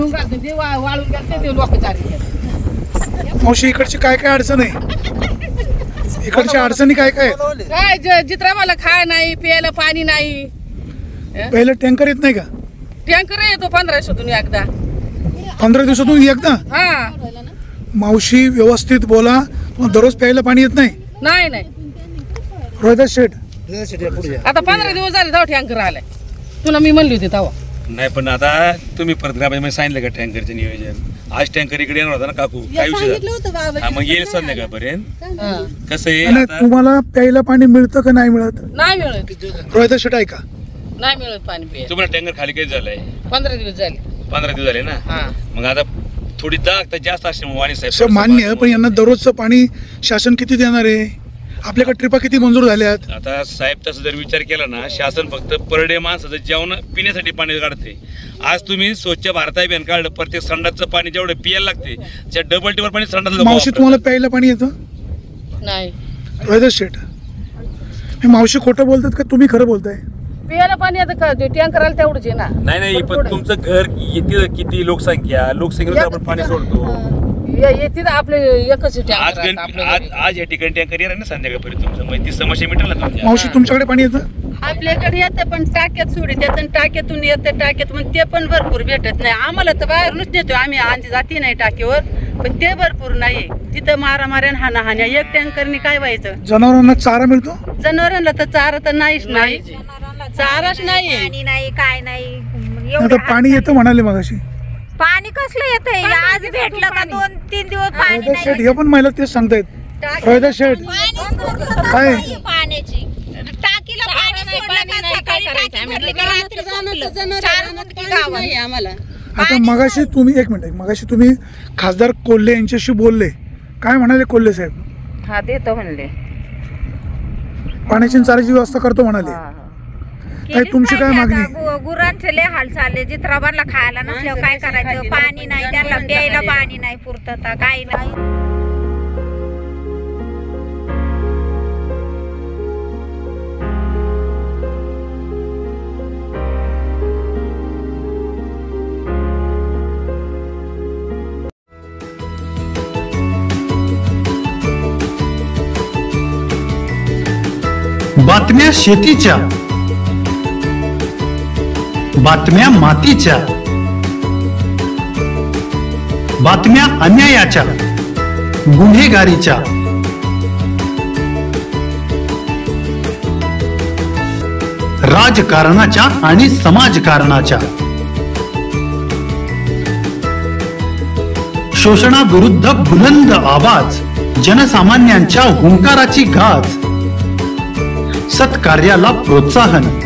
वा- वाळून ते लोक मावशी इकडची काय काय अडचण आहे? इकडच्या अडचणी काय काय आहेत? काय ज- खाय नाही प्यायला पाणी नाही. पहिलं टँकर येत नाही का? टँकर येतो पंधराशेतून एकदा. पंधरा दिवसातून एकदा? हा. मावशी व्यवस्थित बोला. तुम्हाला दररोज प्यायला पाणी येत नाही? नाही नाही. रोहिदास शेठ. आता पंधरा दिवस झाले तेव्हा टँकर आलाय. तुला मी म्हणली होती तेव्हा. नाही पण आता तुम्ही परत ग्रामपंचायत सांगितलं का टँकरचं नियोजन? आज टँकर इकडे येणार होता ना काकू? काय विषय झाला? हा, मग येईल संध्याकाळपर्यंत हा. कसं आहे आणि आता- तुम्हाला प्यायला पाणी मिळतं का नाही मिळत? नाही मिळत रोहिदास शेठ ऐका नाही मिळत पाणी तुम्हाला टँकर खाली काही झालंय? पंधरा दिवस झाले. पंधरा दिवस झाले ना? हा. मग आता थोडी दाग तर जास्त असते मग वाणी मान्य पण यांना दररोजचं पाणी शासन किती देणार आहे? आपल्याकडे ट्रिपा किती मंजूर झाल्यात? आता साहेब तसं जर विचार केला ना शासन फक्त पर डे माणसाचं जेवण पिण्यासाठी पाणी काढते. आज तुम्ही स्वच्छ भारत अभियान काढलं प्रत्येक संडासचं पाणी जेवढं पियाला लागते त्या डबल टिबल पाणी संडास मावशी तुम्हाला प्यायला पाणी येतं? नाही. रोहिदास शेठ हे मावशी खोटं बोलतात का? तुम्ही खरं बोलताय. प्यायला पाणी आता का? ते टँकर आलं तेवढंच आहे ना. नाही नाही पण तुमचं घर किती किती लोकसंख्या? लोकसंख्येनुसार आपण पाणी सोडतो. ये- ये तिथं आपले एकच टँकर आज आपल्या आज घरी. आज या ठिकाणी टँकर येणार ना संध्याकाळपर्यंत तुमचं. मग ती समस्या मिटेल ना तुमच्या मावशी तुमच्याकडे पाणी येतं? आपल्याकडे येतं पण टाक्यात सोडित येतं आणि टाक्यातून येतं टाक्यात पण ते पण भरपूर भेटत नाही. आम्हाला तर बाहेरूनच नेतो. आम्ही आमची जाती नाही टाकीवर पण ते भरपूर नाही. तिथं मारामाऱ्या हाना हाण्या एक टँकरनी काय व्हायचं? जनावरांना चारा मिळतो? जनावरांना तर चारा तर नाहीच नाही. चाराच नाही पाणी नाही काय नाही. आता एवढं पाणी येतं म्हणाले मगाशी. पाणी कसलं येतंय? आज भेटलं का दोन तीन दिवस पाणी शेठ नाही हे पण महिला तेच सांगतायत. रोहिदास शेठ. काय? पाण्याची. टाकीला पाणी सोडलं का सकाळी टाकी भरली का रात्री संपलं. चार मुंडकी गावात. आम्हाला. आता मगाशी तुम्ही एक मिनिट मगाशी तुम्ही खासदार कोल्हे यांच्याशी बोलले. काय म्हणाले कोल्हे साहेब? हा देतो म्हणले. पाण्याची आणि चाऱ्याची व्यवस्था करतो म्हणाले. काय केलीच तुमची काय पाहिजे मागणी. गु- गुरांचे लय हाल चालले. जित्राबांना खायला नसल्यावर काय करायचं? पाणी नाही त्यांना प्यायला पाणी नाही पुरतं काही नाही. बातम्या शेतीच्या. बातम्या मातीच्या. बातम्या अन्यायाच्या. गुन्हेगारीच्या. राजकारणाच्या आणि समाजकारणाच्या. शोषणाविरुद्ध बुलंद आवाज जनसामान्यांच्या हुंकाराची गाज. सत्कार्याला प्रोत्साहन.